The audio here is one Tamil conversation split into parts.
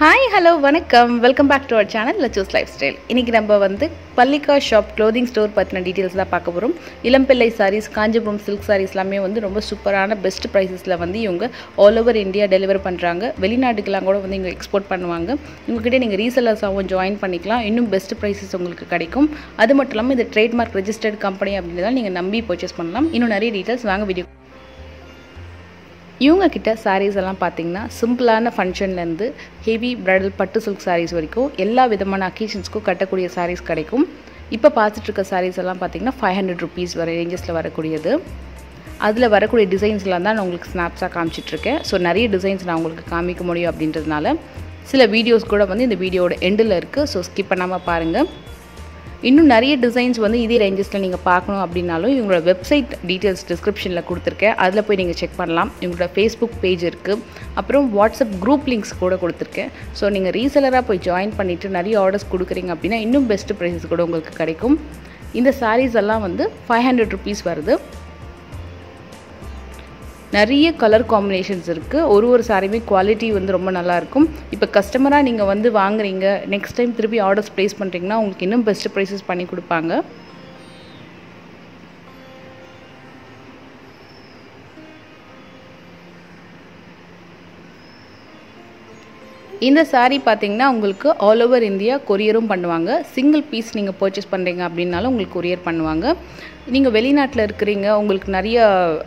ஹாய் ஹலோ வணக்கம். Welcome back to our channel Lachu's life style இன்றைக்கி நம்ம வந்து பள்ளிக்கா ஷாப் க்ளோதிங் ஸ்டோர் பற்றின டீட்டெயில்ஸ் தான் பார்க்க போகிறோம் Elampillai sarees Kanchipuram silk sarees எல்லாமே வந்து ரொம்ப சூப்பரான பெஸ்ட் ப்ரைஸஸில் வந்து இவங்க ஆல் ஓவர் இந்தியா டெலிவர் பண்ணுறாங்க வெளிநாட்டுக்கெல்லாம் கூட வந்து இங்கே எக்ஸ்போர்ட் பண்ணுவாங்க. இவங்ககிட்ட நீங்கள் ரீசெல்லர்ஸாகவும் ஜாயின் பண்ணிக்கலாம். இன்னும் பெஸ்ட் ப்ரைஸஸ் உங்களுக்கு கிடைக்கும். அது மட்டும் இல்லாமல் இது ட்ரேட்மார்க் ரெஜிஸ்டர்ட் கம்பெனி அப்படின்றதால நீங்கள் நம்பி பர்ச்சேஸ் பண்ணலாம். இன்னும் நிறைய டீட்டெயில்ஸ் வாங்க வீடியோ இவங்கக்கிட்ட சாரீஸ் எல்லாம் பார்த்தீங்கன்னா சிம்பிளான ஃபங்க்ஷன்லேருந்து ஹெவி பிரைடல் பட்டு சில்க் சாரீஸ் வரைக்கும் எல்லா விதமான அக்கேஷன்ஸ்க்கும் கட்டக்கூடிய சாரீஸ் கிடைக்கும். இப்போ பார்த்துட்டு இருக்க சாரீஸ் எல்லாம் பார்த்தீங்கன்னா ஃபைவ் ஹண்ட்ரட் ருபீஸ் வர ரேஞ்சஸில் வரக்கூடியது. அதில் வரக்கூடிய டிசைன்ஸ்லாம் தான் நான் உங்களுக்கு ஸ்னாப்ஸாக காமிச்சிட்ருக்கேன் ஸோ நிறைய டிசைன்ஸ் நான் உங்களுக்கு காமிக்க முடியும் அப்படின்றதுனால சில வீடியோஸ் கூட வந்து இந்த வீடியோட எண்டில் இருக்குது ஸோ ஸ்கிப் பண்ணாமல் பாருங்கள் இன்னும் நிறைய டிசைன்ஸ் வந்து இதே ரேஞ்சஸில் நீங்கள் பார்க்கணும் அப்படின்னாலும் இவங்களோட வெப்சைட் டீட்டெயில்ஸ் டிஸ்கிரிப்ஷனில் கொடுத்துருக்கேன். அதில் போய் நீங்கள் செக் பண்ணலாம். இவங்களோட ஃபேஸ்புக் பேஜ் இருக்குது அப்புறம் வாட்ஸ்அப் குரூப் லிங்க்ஸ் கூட கொடுத்துருக்கேன். ஸோ நீங்கள் ரீசெலராக போய் ஜாயின் பண்ணிவிட்டு நிறைய ஆர்டர்ஸ் கொடுக்குறீங்க அப்படின்னா இன்னும் பெஸ்ட் ப்ரைஸஸ் கூட உங்களுக்கு கிடைக்கும். இந்த சாரீஸ் எல்லாம் வந்து ஃபைவ் ஹண்ட்ரட் ருபீஸ் வருது. நிறைய கலர் காம்பினேஷன்ஸ் இருக்குது ஒரு ஒரு சாரியுமே குவாலிட்டி வந்து ரொம்ப நல்லாயிருக்கும். இப்போ கஸ்டமராக நீங்கள் வந்து வாங்குறீங்க நெக்ஸ்ட் டைம் திருப்பி ஆர்டர்ஸ் ப்ளேஸ் பண்ணுறீங்கன்னா உங்களுக்கு இன்னும் பெஸ்ட் ப்ரைஸஸ் பண்ணி கொடுப்பாங்க. இந்த சாரீ பார்த்தீங்கன்னா உங்களுக்கு ஆல் ஓவர் இந்தியா கொரியரும் பண்ணுவாங்க. சிங்கிள் பீஸ் நீங்கள் பர்ச்சேஸ் பண்ணுறீங்க அப்படின்னாலும் உங்களுக்கு கொரியர் பண்ணுவாங்க. நீங்கள் வெளிநாட்டில் இருக்கிறீங்க உங்களுக்கு நிறைய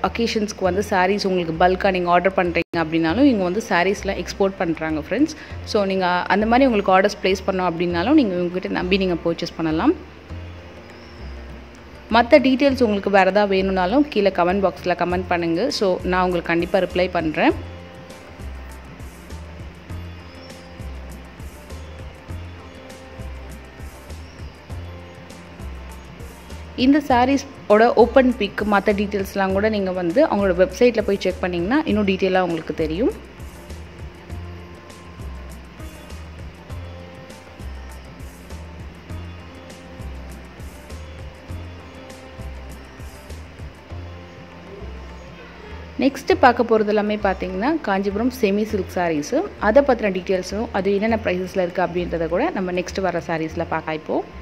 அக்கேஷன்ஸ்க்கு வந்து சாரீஸ் உங்களுக்கு பல்காக நீங்கள் ஆர்டர் பண்ணுறீங்க அப்படின்னாலும் இவங்க வந்து சாரீஸ்லாம் எக்ஸ்போர்ட் பண்ணுறாங்க ஃப்ரெண்ட்ஸ் ஸோ நீங்கள் அந்த மாதிரி உங்களுக்கு ஆர்டர்ஸ் ப்ளேஸ் பண்ணோம் அப்படின்னாலும் நீங்கள் உங்ககிட்ட நம்பி நீங்கள் பர்ச்சேஸ் பண்ணலாம். மற்ற டீட்டெயில்ஸ் உங்களுக்கு வேறு எதாவது வேணும்னாலும் கீழே கமெண்ட் பாக்ஸில் கமெண்ட் பண்ணுங்கள் ஸோ நான் உங்களுக்கு கண்டிப்பாக ரிப்ளை பண்ணுறேன் இந்த சாரீஸோட ஓப்பன் பிக் மற்ற டீட்டெயில்ஸ்லாம் கூட நீங்கள் வந்து அவங்களோட வெப்சைட்டில் போய் செக் பண்ணிங்கன்னா இன்னும் டீட்டெயிலாக உங்களுக்கு தெரியும். நெக்ஸ்ட்டு பார்க்க போகிறது எல்லாமே பார்த்தீங்கன்னா காஞ்சிபுரம் செமி சில்க் சாரீஸு அதை பற்றின டீட்டெயில்ஸும் அது என்னென்ன ப்ரைஸஸில் இருக்குது அப்படின்றத கூட நம்ம நெக்ஸ்ட் வர சாரீஸில் பார்க்க இப்போது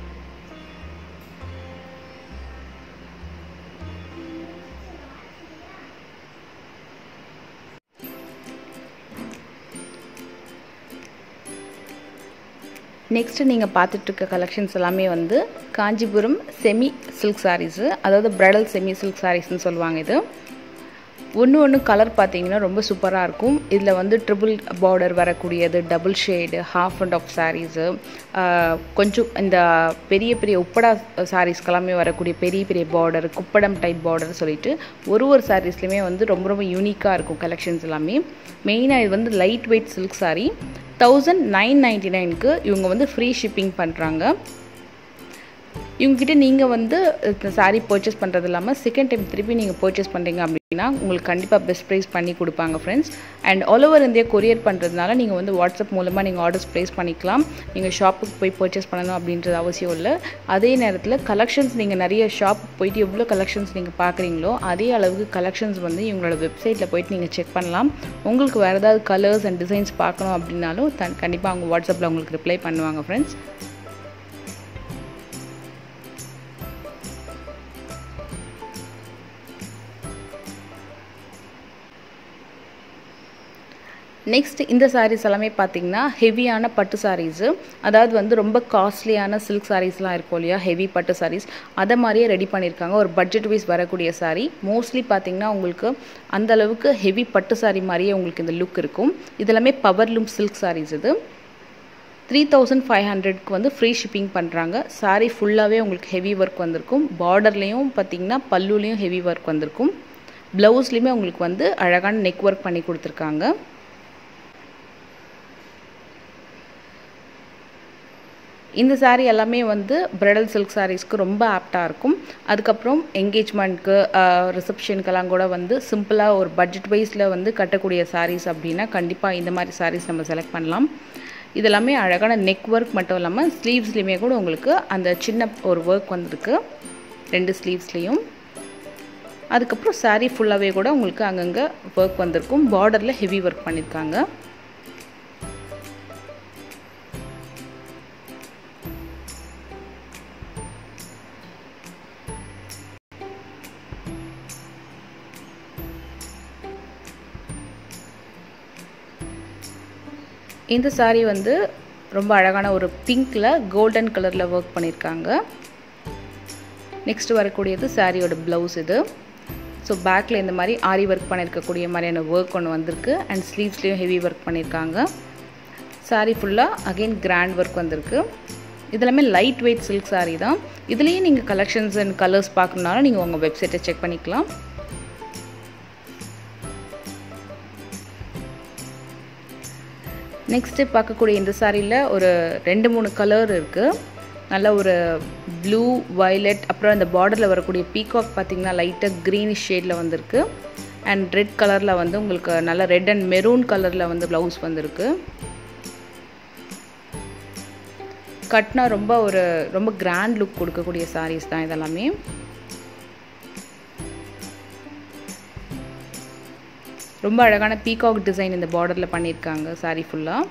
நெக்ஸ்ட்டு நீங்கள் பார்த்துட்ருக்க கலெக்ஷன்ஸ் எல்லாமே வந்து காஞ்சிபுரம் செமி சில்க் சாரீஸு அதாவது ப்ரைடல் செமி சில்க் சாரீஸ்னு சொல்லுவாங்க இது. ஒன்று ஒன்று கலர் பார்த்தீங்கன்னா ரொம்ப சூப்பராக இருக்கும். இதில் வந்து ட்ரிபிள் பார்டர் வரக்கூடியது double shade half and half sarees கொஞ்சம் இந்த பெரிய பெரிய உப்படா சாரீஸ்க்கெல்லாமே வரக்கூடிய பெரிய பெரிய பார்டர் குப்படம் டைப் பார்டர் சொல்லிட்டு ஒரு ஒரு சாரீஸ்லையுமே வந்து ரொம்ப ரொம்ப யூனிக்காக இருக்கும் கலெக்ஷன்ஸ் எல்லாமே. மெயினாக இது வந்து light weight silk saree thousand nine ninety நைனுக்கு இவங்க வந்து ஃப்ரீ ஷிப்பிங் பண்ணுறாங்க இவங்ககிட்ட நீங்கள் வந்து சாரீ பர்ச்சேஸ் பண்ணுறது இல்லாமல் செகண்ட் டைம் திருப்பி நீங்கள் பர்ச்சேஸ் பண்ணுறீங்க அப்படின்னா உங்களுக்கு கண்டிப்பாக பெஸ்ட் ப்ரைஸ் பண்ணி கொடுப்பாங்க friends and all over India courier பண்ணுறதுனால நீங்கள் வந்து வாட்ஸ்அப் மூலமாக நீங்கள் ஆர்டர்ஸ் ப்ளேஸ் பண்ணிக்கலாம். நீங்கள் ஷாப்புக்கு போய் பர்ச்சேஸ் பண்ணணும் அப்படின்றது அவசியம் இல்லை. அதே நேரத்தில் கலெக்ஷன்ஸ் நீங்கள் நிறைய ஷாப் போயிட்டு எவ்வளோ கலெக்ஷன்ஸ் நீங்கள் பார்க்குறீங்களோ அதே அளவுக்கு கலெக்ஷன்ஸ் வந்து இவங்களோட வெப்சைட்டில் போயிட்டு நீங்கள் செக் பண்ணலாம். உங்களுக்கு வேறு ஏதாவது கலர்ஸ் அண்ட் டிசைன்ஸ் பார்க்கணும் அப்படின்னாலும் கண்டிப்பாக அவங்க வாட்ஸ்அப்பில் உங்களுக்கு ரிப்ளை பண்ணுவாங்க ஃப்ரெண்ட்ஸ் நெக்ஸ்ட் இந்த சாரீஸ் எல்லாமே பார்த்தீங்கன்னா ஹெவியான பட்டு சாரீஸு அதாவது வந்து ரொம்ப காஸ்ட்லியான சில்க் சாரீஸ்லாம் இருக்கும் இல்லையா? ஹெவி பட்டு சாரீஸ் அதை மாதிரியே ரெடி பண்ணியிருக்காங்க. ஒரு பட்ஜெட் வைஸ் வரக்கூடிய சாரீ மோஸ்ட்லி பார்த்தீங்கன்னா உங்களுக்கு அந்த அளவுக்கு ஹெவி பட்டு சாரீ மாதிரியே உங்களுக்கு இந்த லுக் இருக்கும். இதெல்லாமே பவர் லூம் சில்க் சாரீஸ் இது. த்ரீ தௌசண்ட் ஃபைவ் ஹண்ட்ரட்க்கு வந்து ஃப்ரீ ஷிப்பிங் பண்ணுறாங்க சாரீ ஃபுல்லாகவே உங்களுக்கு ஹெவி ஒர்க் வந்திருக்கும். பார்டர்லேயும் பார்த்தீங்கன்னா பல்லுலேயும் ஹெவி ஒர்க் வந்திருக்கும். ப்ளவுஸ்லேயுமே உங்களுக்கு வந்து அழகான நெக் ஒர்க் பண்ணி கொடுத்துருக்காங்க. இந்த சாரீ எல்லாமே வந்து பிரைடல் சில்க் சாரீஸ்க்கு ரொம்ப ஆப்டாக இருக்கும். அதுக்கப்புறம் என்கேஜ்மெண்ட்க்கு ரிசப்ஷனுக்கெல்லாம் கூட வந்து சிம்பிளாக ஒரு பட்ஜெட் வைஸில் வந்து கட்டக்கூடிய சாரீஸ் அப்படின்னா கண்டிப்பாக இந்த மாதிரி சாரீஸ் நம்ம செலக்ட் பண்ணலாம். இதெல்லாமே அழகான நெக் ஒர்க் மட்டும் இல்லாமல் ஸ்லீவ்ஸ்லேயுமே கூட உங்களுக்கு அந்த சின்ன ஒரு ஒர்க் வந்திருக்கு. ரெண்டு ஸ்லீவ்ஸ்லேயும் அதுக்கப்புறம் சாரீ ஃபுல்லாகவே கூட உங்களுக்கு அங்கங்கே ஒர்க் வந்திருக்கும். பார்டரில் ஹெவி ஒர்க் பண்ணியிருக்காங்க இந்த சாரீ வந்து ரொம்ப அழகான ஒரு பிங்க்கில் கோல்டன் கலரில் ஒர்க் பண்ணியிருக்காங்க நெக்ஸ்ட் வரக்கூடியது சாரியோட ப்ளவுஸ் இது. ஸோ பேக்கில் இந்த மாதிரி ஆரி ஒர்க் பண்ணியிருக்கக்கூடிய மாதிரியான ஒர்க் ஒன்று வந்திருக்கு. அண்ட் ஸ்லீவ்ஸ்லேயும் ஹெவி ஒர்க் பண்ணியிருக்காங்க சாரீ ஃபுல்லாக அகெயின் கிராண்ட் ஒர்க் வந்திருக்கு. இதெல்லாமே லைட் வெயிட் சில்க் சாரீ தான். இதுலேயும் நீங்கள் கலெக்ஷன்ஸ் அண்ட் கலர்ஸ் பார்க்கணுனாலும் நீங்கள் உங்கள் வெப்சைட்டை செக் பண்ணிக்கலாம். நெக்ஸ்ட்டு பார்க்கக்கூடிய இந்த சாரியில் ஒரு ரெண்டு மூணு கலர் இருக்குது நல்ல ஒரு ப்ளூ வயலட் அப்புறம் இந்த பார்டரில் வரக்கூடிய பீகாக் பார்த்திங்கன்னா லைட்டாக க்ரீனிஷ் ஷேடில் வந்திருக்கு. அண்ட் ரெட் கலரில் வந்து உங்களுக்கு நல்ல ரெட் அண்ட் மெரூன் கலரில் வந்து ப்ளவுஸ் வந்திருக்கு. கட்னா ரொம்ப ஒரு ரொம்ப கிராண்ட் லுக் கொடுக்கக்கூடிய சாரீஸ் தான் இதெல்லாமே. ரொம்ப அழகான பீகாக் டிசைன் இந்த பார்டரில் பண்ணியிருக்காங்க சாரீ ஃபுல்லாக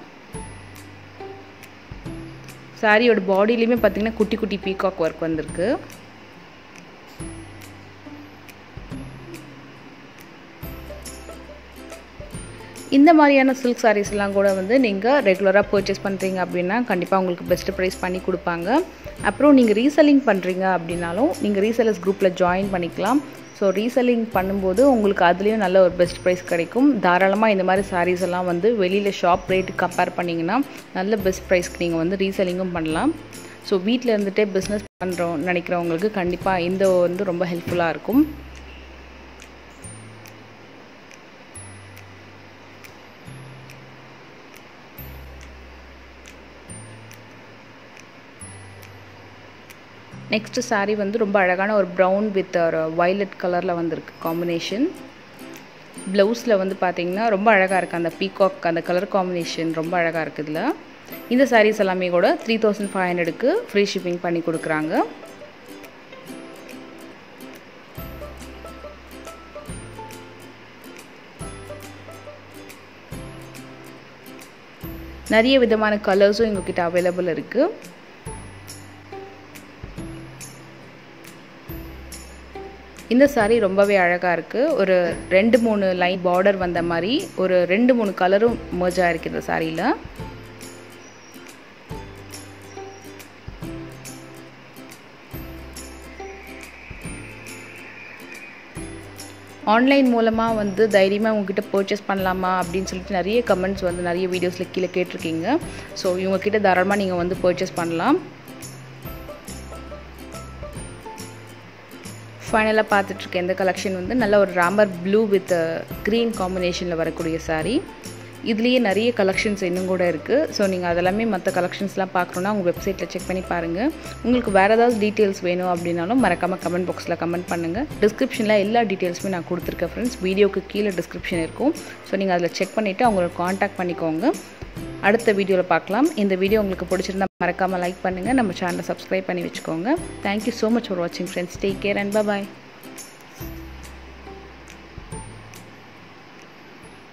சாரியோட பாடியிலையுமே பார்த்தீங்கன்னா குட்டி குட்டி பீகாக் ஒர்க் வந்திருக்கு. இந்த மாதிரியான சில்க் சாரீஸ்லாம் கூட வந்து நீங்கள் ரெகுலராக பர்ச்சேஸ் பண்ணுறீங்க அப்படின்னா கண்டிப்பாக உங்களுக்கு பெஸ்ட்டு ப்ரைஸ் பண்ணி கொடுப்பாங்க. அப்புறம் நீங்கள் ரீசெல்லிங் பண்ணுறீங்க அப்படின்னாலும் நீங்கள் ரீசெல்லர்ஸ் குரூப்பில் ஜாயின் பண்ணிக்கலாம். ஸோ ரீசெல்லிங் பண்ணும்போது உங்களுக்கு அதுலேயும் நல்ல ஒரு பெஸ்ட் ப்ரைஸ் கிடைக்கும். தாராளமாக இந்த மாதிரி சாரீஸ் எல்லாம் வந்து வெளியில் ஷாப் ரேட்டு கம்பேர் பண்ணிங்கன்னா நல்ல பெஸ்ட் ப்ரைஸ்க்கு நீங்கள் வந்து ரீசெல்லிங்கும் பண்ணலாம். ஸோ வீட்டில் இருந்துகிட்டே பிஸ்னஸ் பண்ணுறோம் நினைக்கிறவங்களுக்கு கண்டிப்பாக இந்த வந்து ரொம்ப ஹெல்ப்ஃபுல்லாக இருக்கும். நெக்ஸ்ட்டு சாரீ வந்து ரொம்ப அழகான ஒரு ப்ரௌன் வித் ஒரு வைலட் கலரில் வந்திருக்கு காம்பினேஷன் ப்ளவுஸில் வந்து பார்த்திங்கன்னா ரொம்ப அழகாக இருக்குது அந்த பீகாக் அந்த கலர் காம்பினேஷன் ரொம்ப அழகாக இருக்குது இதில். இந்த சாரீஸ் எல்லாமே கூட த்ரீ தௌசண்ட் ஃபைவ் ஹண்ட்ரடுக்கு ஃப்ரீ ஷிப்பிங் பண்ணி கொடுக்குறாங்க. நிறைய விதமான கலர்ஸும் எங்ககிட்ட அவைலபிள் இருக்குது இந்த சாரீ ரொம்பவே அழகாக இருக்குது ஒரு ரெண்டு மூணு லைன் பார்டர் வந்த மாதிரி ஒரு ரெண்டு மூணு கலரும் மர்ஜ் ஆகிருக்கு இந்த சாரியில் ஆன்லைன் மூலமாக வந்து தைரியமாக உங்ககிட்ட பர்ச்சேஸ் பண்ணலாமா அப்படின்னு சொல்லிட்டு நிறைய கமெண்ட்ஸ் வந்து நிறைய வீடியோஸில் கீழே கேட்டிருக்கீங்க. ஸோ இவங்கக்கிட்ட தாராளமாக நீங்கள் வந்து பர்ச்சேஸ் பண்ணலாம். ஃபைனலாக பார்த்துட்ருக்க இந்த கலெக்ஷன் வந்து நல்ல ஒரு ராமர் ப்ளூ வித் க்ரீன் காம்பினேஷனில் வரக்கூடிய சாரீ இதுலேயே நிறைய கலெக்ஷன்ஸ் இன்னும் கூட இருக்குது ஸோ நீங்கள் அதெல்லாமே மற்ற கலெக்ஷன்ஸ்லாம் பார்க்கணுன்னா உங்கள் வெப்சைட்டில் செக் பண்ணி பாருங்கள் உங்களுக்கு வேறு ஏதாவது டீட்டெயில்ஸ் வேணும் அப்படின்னாலும் மறக்காமல் கமெண்ட் பாக்ஸில் கமெண்ட் பண்ணுங்கள் டிஸ்கிரிப்ஷனில் எல்லா டீட்டெயில்ஸுமே நான் கொடுத்துருக்கேன் ஃப்ரெண்ட்ஸ் வீடியோக்கு கீழே டிஸ்கிரிப்ஷன் இருக்கும். ஸோ நீங்கள் அதில் செக் பண்ணிவிட்டு அவங்களை காண்டாக்ட் பண்ணிக்கோங்க. அடுத்த வீடியோவில் பார்க்கலாம். இந்த வீடியோ உங்களுக்கு பிடிச்சிருந்தா மறக்காமல் லைக் பண்ணுங்கள் நம்ம சேனலை சப்ஸ்கிரைப் பண்ணி வச்சுக்கோங்க. Thank you so much for வாட்சிங் friends take care and bye